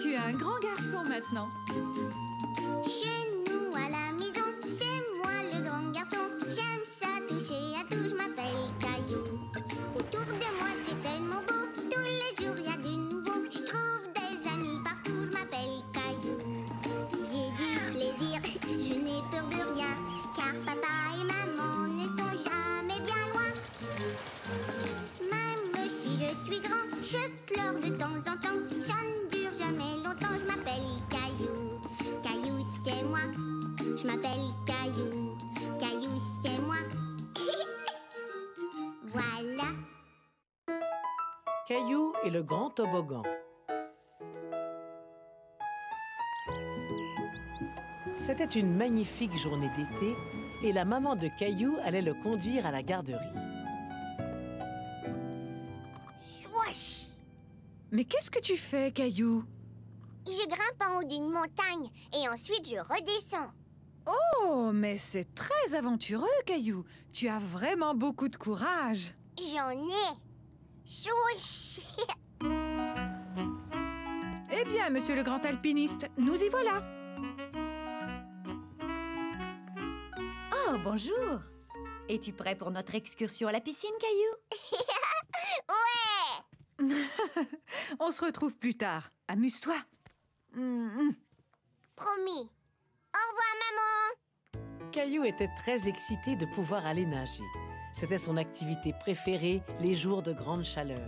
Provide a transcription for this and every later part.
Tu es un grand garçon maintenant. M'appelle Caillou. Caillou, c'est moi. voilà. Caillou et le grand toboggan. C'était une magnifique journée d'été et la maman de Caillou allait le conduire à la garderie. Swoosh! Mais qu'est-ce que tu fais, Caillou? Je grimpe en haut d'une montagne et ensuite je redescends. Oh, mais c'est très aventureux, Caillou. Tu as vraiment beaucoup de courage. J'en ai. Eh bien, monsieur le grand alpiniste, nous y voilà. Oh, bonjour. Es-tu prêt pour notre excursion à la piscine, Caillou? Ouais! On se retrouve plus tard. Amuse-toi. Hum, Promis. Au revoir, maman. Caillou était très excité de pouvoir aller nager. C'était son activité préférée les jours de grande chaleur.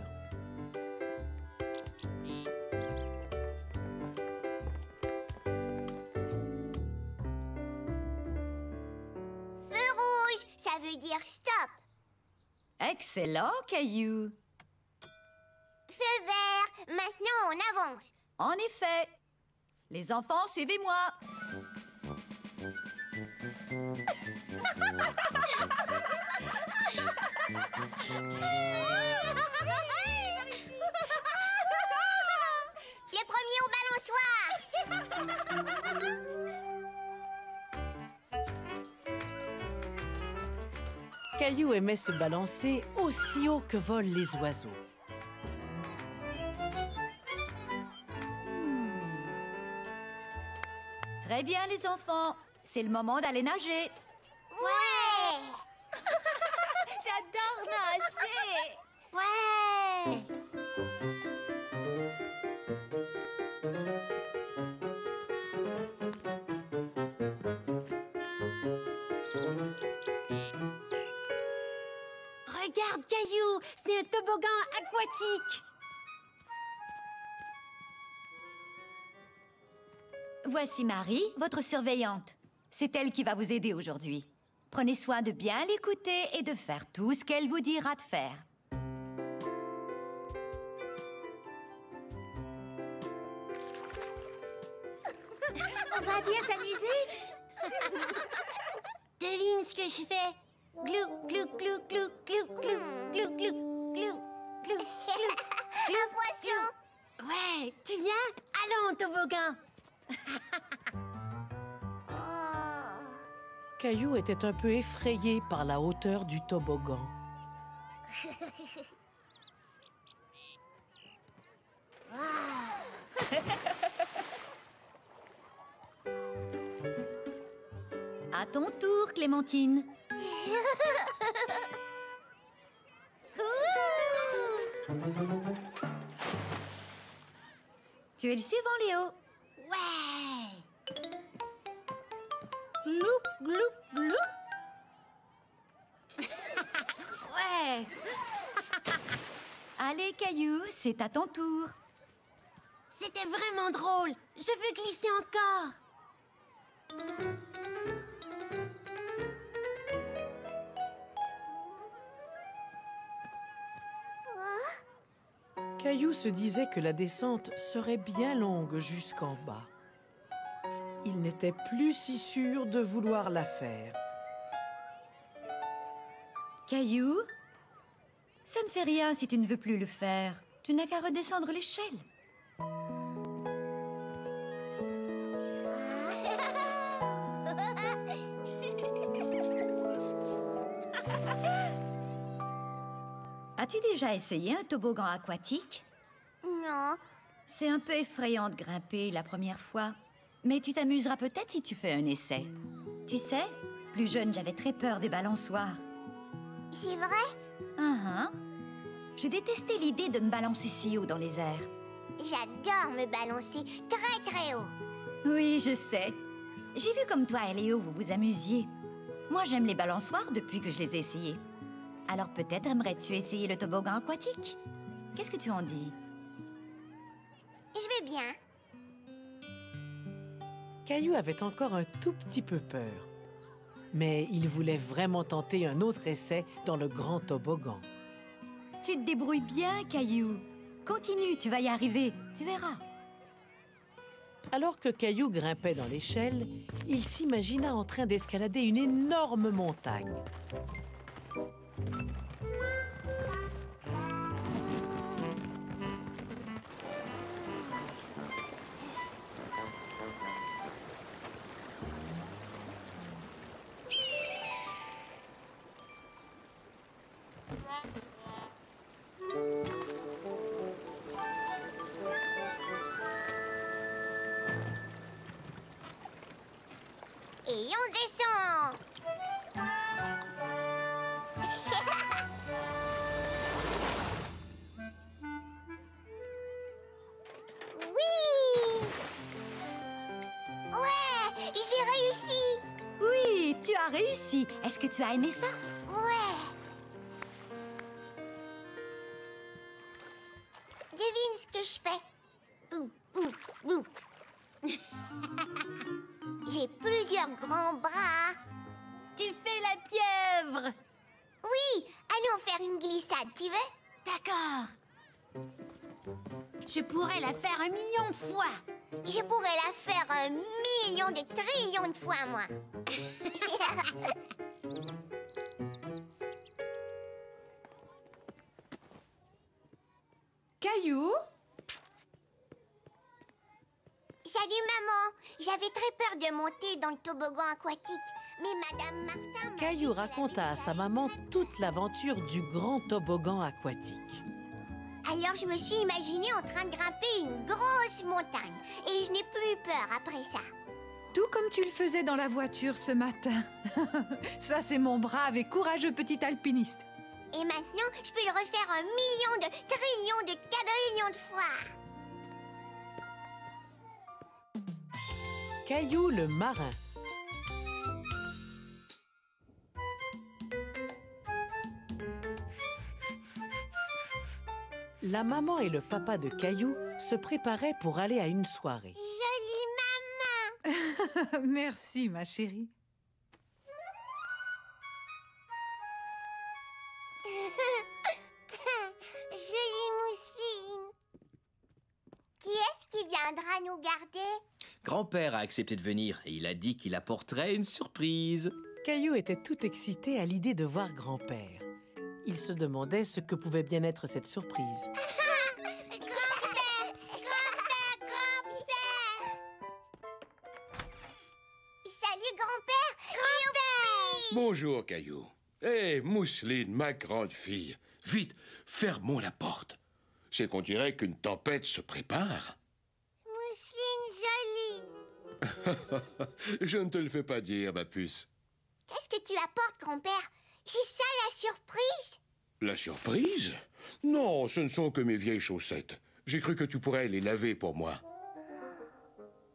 Feu rouge, ça veut dire stop. Excellent, Caillou. Feu vert, maintenant on avance. En effet. Les enfants, suivez-moi. Les premiers au balançoire. Caillou aimait se balancer aussi haut que volent les oiseaux. Très bien, les enfants. C'est le moment d'aller nager. Ouais! J'adore nager. Ouais! Regarde, Caillou, c'est un toboggan aquatique. Voici Marie, votre surveillante. C'est elle qui va vous aider aujourd'hui. Prenez soin de bien l'écouter et de faire tout ce qu'elle vous dira de faire. On va bien s'amuser? Devine ce que je fais. Glou, glou, glou, glou, glou, glou, glou, glou, glou, glou, glou. Un poisson! Ouais, tu viens Allons, toboggan. Caillou était un peu effrayé par la hauteur du toboggan. À ton tour, Clémentine. Tu es le suivant, Léo. Allez, Caillou, c'est à ton tour. C'était vraiment drôle. Je veux glisser encore. Caillou se disait que la descente serait bien longue jusqu'en bas. Il n'était plus si sûr de vouloir la faire. Caillou Ça ne fait rien si tu ne veux plus le faire. Tu n'as qu'à redescendre l'échelle. As-tu déjà essayé un toboggan aquatique? Non. C'est un peu effrayant de grimper la première fois. Mais tu t'amuseras peut-être si tu fais un essai. Tu sais, plus jeune, j'avais très peur des balançoires. C'est vrai? Ah ah. Je détestais l'idée de me balancer si haut dans les airs. J'adore me balancer très très haut. Oui, je sais. J'ai vu comme toi et Léo, vous vous amusiez. Moi, j'aime les balançoires depuis que je les ai essayés. Alors peut-être aimerais-tu essayer le toboggan aquatique? Qu'est-ce que tu en dis? Je vais bien. Caillou avait encore un tout petit peu peur. Mais il voulait vraiment tenter un autre essai dans le grand toboggan. Tu te débrouilles bien, Caillou. Continue, tu vas y arriver. Tu verras. Alors que Caillou grimpait dans l'échelle, il s'imagina en train d'escalader une énorme montagne. Réussi. Est-ce que tu as aimé ça? Ouais. Devine ce que je fais. Bou, bou, bou. J'ai plusieurs grands bras. Tu fais la pieuvre Oui, allons faire une glissade, tu veux? D'accord. Je pourrais la faire un million de fois. Je pourrais la faire un million de trillions de fois, moi. Caillou Salut, maman. J'avais très peur de monter dans le toboggan aquatique. Mais Madame Martin m'a Caillou raconta à sa maman toute l'aventure du grand toboggan aquatique. Alors je me suis imaginée en train de grimper une grosse montagne. Et je n'ai plus eu peur après ça. Tout comme tu le faisais dans la voiture ce matin. Ça, c'est mon brave et courageux petit alpiniste. Et maintenant, je peux le refaire un million de trillions de quadrillions de fois. Caillou le marin. La maman et le papa de Caillou se préparaient pour aller à une soirée. Merci, ma chérie. Jolie mousseline. Qui est-ce qui viendra nous garder? Grand-père a accepté de venir et il a dit qu'il apporterait une surprise. Caillou était tout excité à l'idée de voir grand-père. Il se demandait ce que pouvait bien être cette surprise. Bonjour, Caillou. Hé, Mousseline, ma grande fille. Vite, fermons la porte. C'est qu'on dirait qu'une tempête se prépare. Mousseline jolie. Je ne te le fais pas dire, ma puce. Qu'est-ce que tu apportes, grand-père? C'est ça la surprise? La surprise? Non, ce ne sont que mes vieilles chaussettes. J'ai cru que tu pourrais les laver pour moi.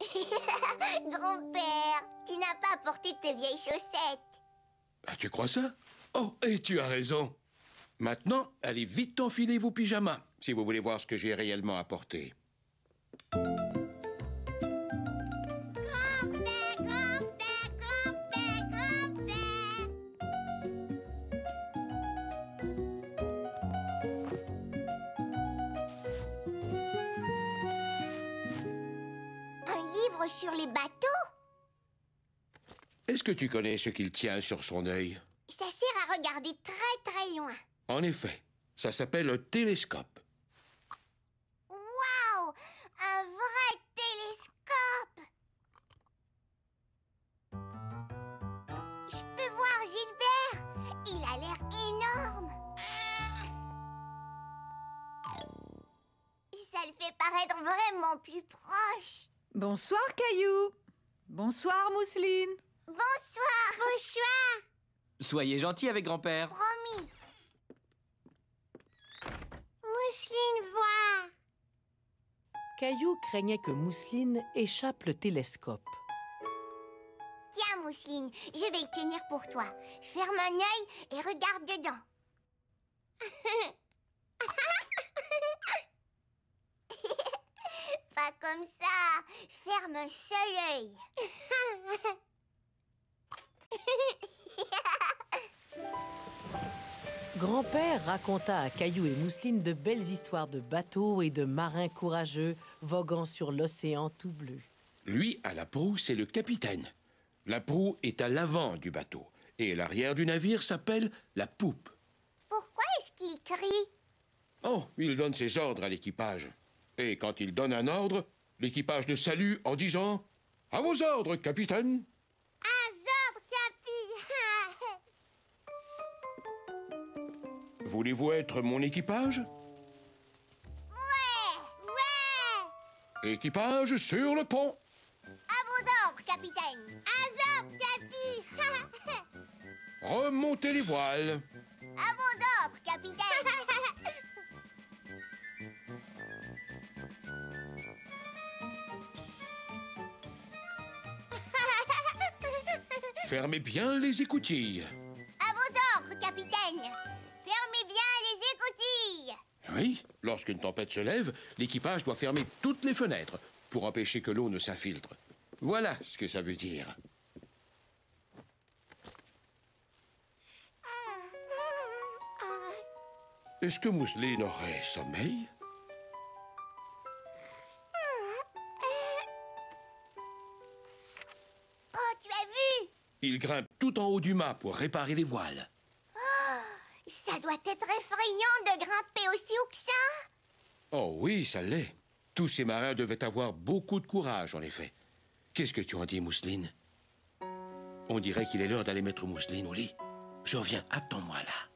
Grand-père, tu n'as pas apporté tes vieilles chaussettes. Ah, tu crois ça? Oh, et tu as raison. Maintenant, allez vite enfiler vos pyjamas, si vous voulez voir ce que j'ai réellement apporté. Un livre sur les bateaux Est-ce que tu connais ce qu'il tient sur son œil Ça sert à regarder très très loin. En effet, ça s'appelle un télescope. Waouh Un vrai télescope Je peux voir Gilbert Il a l'air énorme le fait paraître vraiment plus proche. Bonsoir, Caillou. Bonsoir, Mousseline. Bonsoir. Bonsoir. Soyez gentil avec grand-père. Promis. Mousseline, voir. Caillou craignait que Mousseline échappe le télescope. Tiens, Mousseline, je vais le tenir pour toi. Ferme un œil et regarde dedans. Pas comme ça. Ferme un seul œil. Grand-père raconta à Caillou et Mousseline de belles histoires de bateaux et de marins courageux voguant sur l'océan tout bleu. Lui, à la proue, c'est le capitaine. La proue est à l'avant du bateau. Et l'arrière du navire s'appelle la poupe. Pourquoi est-ce qu'il crie? Oh, il donne ses ordres à l'équipage. Et quand il donne un ordre, l'équipage le salue en disant À vos ordres, capitaine Voulez-vous être mon équipage? Ouais Ouais. Équipage sur le pont. À vos ordres, capitaine. Azor, Capi. Remontez les voiles. À vos ordres, capitaine. Fermez bien les écoutilles. À vos ordres, capitaine Fermez bien les écoutilles Oui, lorsqu'une tempête se lève, l'équipage doit fermer toutes les fenêtres pour empêcher que l'eau ne s'infiltre. Voilà ce que ça veut dire. Est-ce que Mousseline aurait sommeil? Oh, tu as vu? Il grimpe tout en haut du mât pour réparer les voiles. Ça doit être effrayant de grimper aussi haut que ça Oh oui, ça l'est. Tous ces marins devaient avoir beaucoup de courage, en effet. Qu'est-ce que tu en dis, Mousseline? On dirait qu'il est l'heure d'aller mettre Mousseline au lit. Je reviens, attends-moi là.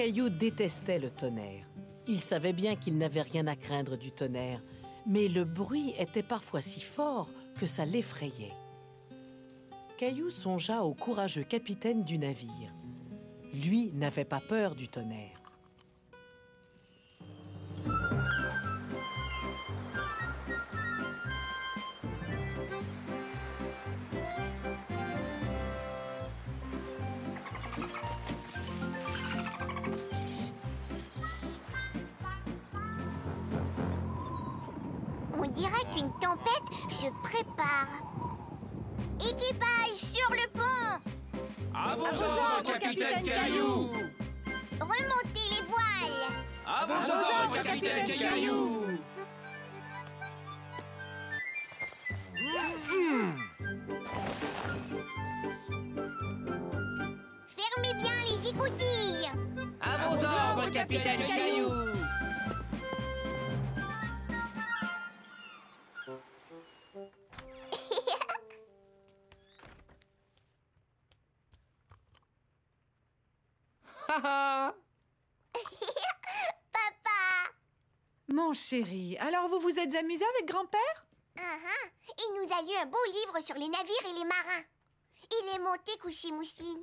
Caillou détestait le tonnerre. Il savait bien qu'il n'avait rien à craindre du tonnerre, mais le bruit était parfois si fort que ça l'effrayait. Caillou songea au courageux capitaine du navire. Lui n'avait pas peur du tonnerre. Dirait qu'une tempête se prépare. Équipage sur le pont À vos ordres, capitaine Caillou. Remontez les voiles À vos ordres, capitaine Caillou. Fermez bien les écoutilles À vos ordres, capitaine Caillou Papa Mon chéri, alors vous vous êtes amusé avec grand-père? Ah ah Il nous a lu un beau livre sur les navires et les marins. Il est monté coucher Mousseline.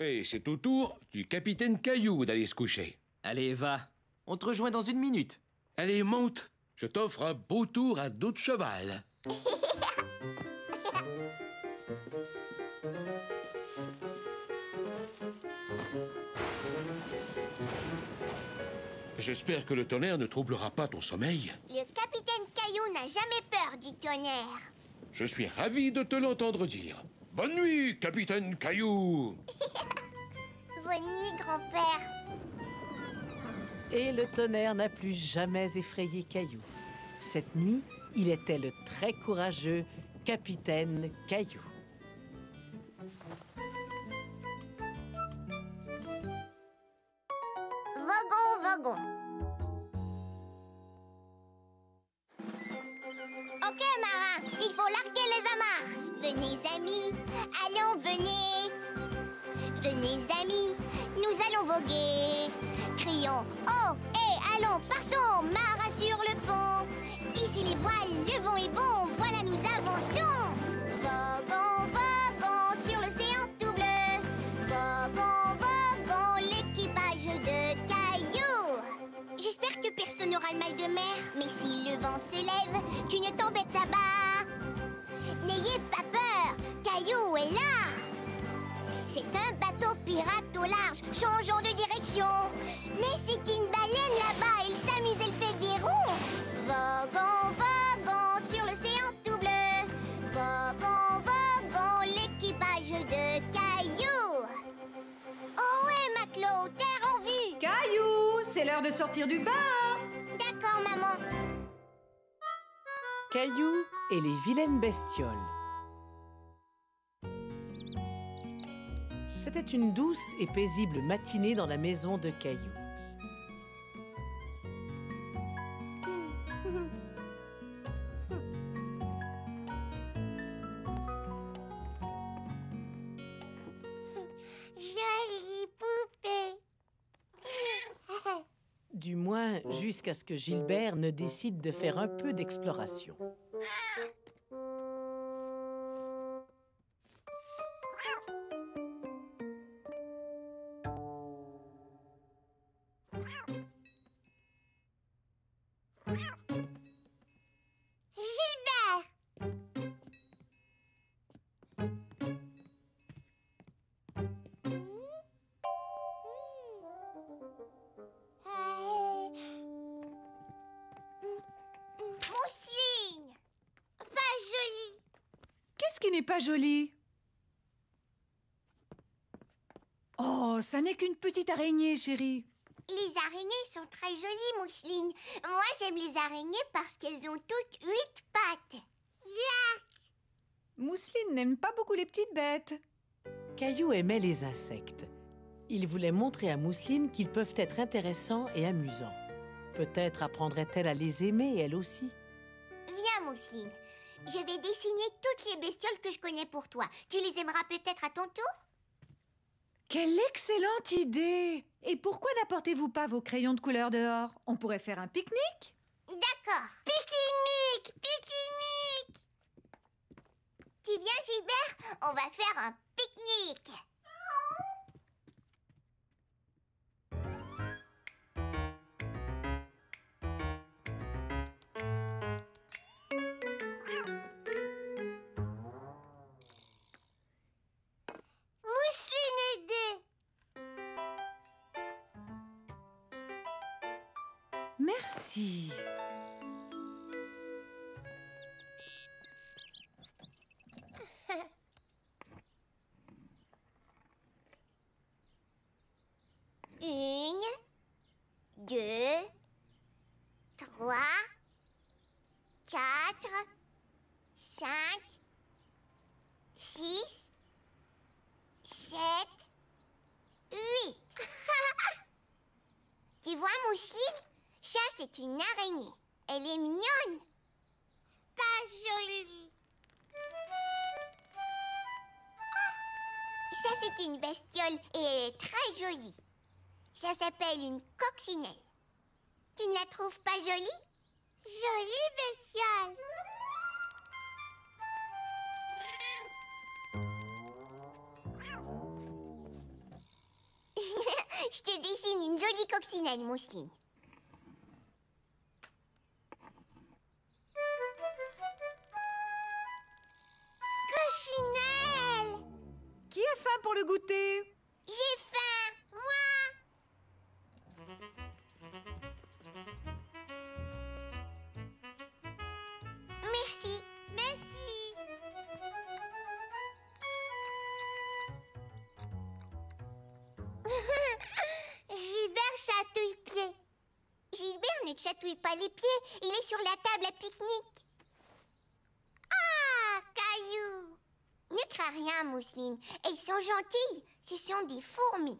Et c'est au tour du capitaine Caillou d'aller se coucher. Allez, va. On te rejoint dans une minute. Allez, monte. Je t'offre un beau tour à dos de cheval. J'espère que le tonnerre ne troublera pas ton sommeil. Le capitaine Caillou n'a jamais peur du tonnerre. Je suis ravi de te l'entendre dire. Bonne nuit, capitaine Caillou. Bonne nuit, grand-père. Et le tonnerre n'a plus jamais effrayé Caillou. Cette nuit, il était le très courageux capitaine Caillou. Un bateau pirate au large, changeons de direction. Mais c'est une baleine là-bas, il s'amuse, elle fait des ronds. Voguons, voguons sur l'océan tout bleu. Voguons, voguons, l'équipage de Caillou. Oh ouais, matelot, terre en vue. Caillou, c'est l'heure de sortir du bain. D'accord, maman. Caillou et les vilaines bestioles. C'était une douce et paisible matinée dans la maison de Caillou. Jolie poupée. Du moins jusqu'à ce que Gilbert ne décide de faire un peu d'exploration. Pas joli Oh, ça n'est qu'une petite araignée, chérie. Les araignées sont très jolies, Mousseline. Moi, j'aime les araignées parce qu'elles ont toutes huit pattes. Mousseline n'aime pas beaucoup les petites bêtes. Caillou aimait les insectes. Il voulait montrer à Mousseline qu'ils peuvent être intéressants et amusants. Peut-être apprendrait-elle à les aimer, elle aussi. Viens, Mousseline. Je vais dessiner toutes les bestioles que je connais pour toi. Tu les aimeras peut-être à ton tour? Quelle excellente idée! Et pourquoi n'apportez-vous pas vos crayons de couleur dehors? On pourrait faire un pique-nique? D'accord. Pique-nique! Pique-nique! Tu viens, Gilbert? On va faire un pique-nique. Merci. Une, deux, trois, quatre, cinq, six, sept, huit. tu vois, Mousseline Ça, c'est une araignée. Elle est mignonne. Pas jolie. Ça, c'est une bestiole et elle est très jolie. Ça s'appelle une coccinelle. Tu ne la trouves pas jolie? Jolie bestiole. Je te dessine une jolie coccinelle, Mousseline. Les pieds, il est sur la table à pique-nique. Ah, caillou Ne crains rien, Mousseline. Elles sont gentilles. Ce sont des fourmis.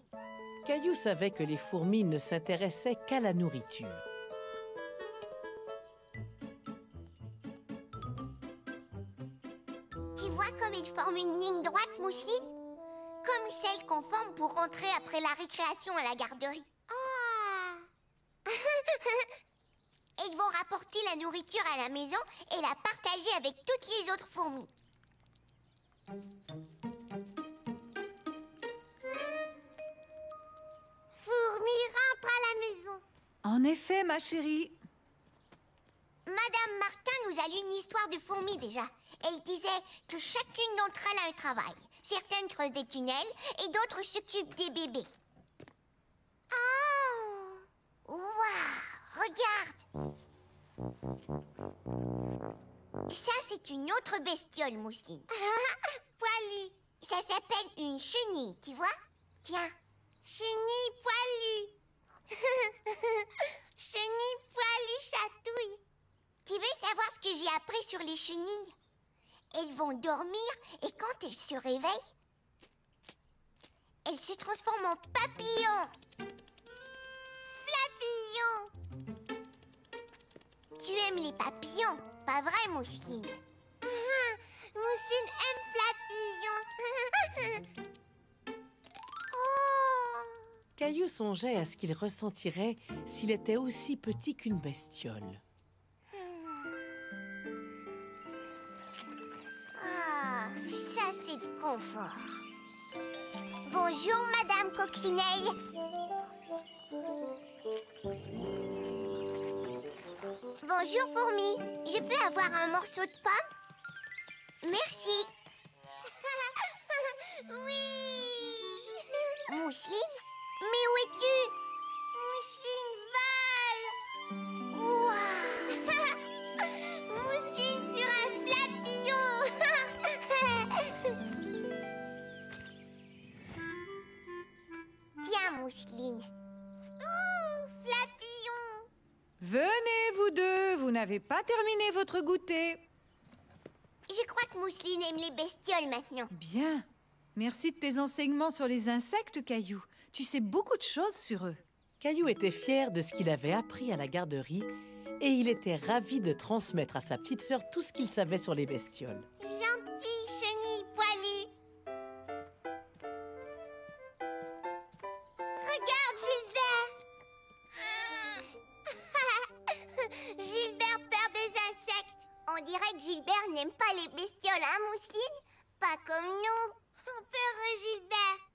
Caillou savait que les fourmis ne s'intéressaient qu'à la nourriture. Tu vois comme ils forment une ligne droite, Mousseline? Comme celle qu'on forme pour rentrer après la récréation à la garderie. Ah Et ils vont rapporter la nourriture à la maison et la partager avec toutes les autres fourmis. Fourmi rentre à la maison. En effet, ma chérie. Madame Martin nous a lu une histoire de fourmis déjà. Elle disait que chacune d'entre elles a un travail. Certaines creusent des tunnels et d'autres s'occupent des bébés. Oh Waouh Regarde Ça, c'est une autre bestiole, Mousseline. poilu. Ça s'appelle une chenille, tu vois? Tiens. Chenille poilue. chenille poilue chatouille. Tu veux savoir ce que j'ai appris sur les chenilles? Elles vont dormir et quand elles se réveillent, elles se transforment en papillons. Flapillons. Tu aimes les papillons, pas vrai, Mousseline? Mousseline aime Flapillon. oh Caillou songeait à ce qu'il ressentirait s'il était aussi petit qu'une bestiole. Ah, ça c'est le confort. Bonjour, Madame Coccinelle. Bonjour, Fourmi. Je peux avoir un morceau de pomme? Merci. N'avez pas terminé votre goûter. Je crois que Mousseline aime les bestioles maintenant. Bien. Merci de tes enseignements sur les insectes, Caillou. Tu sais beaucoup de choses sur eux. Caillou était fier de ce qu'il avait appris à la garderie et il était ravi de transmettre à sa petite sœur tout ce qu'il savait sur les bestioles. Dirait que Gilbert n'aime pas les bestioles, hein, Mousseline? Pas comme nous. Perd Gilbert.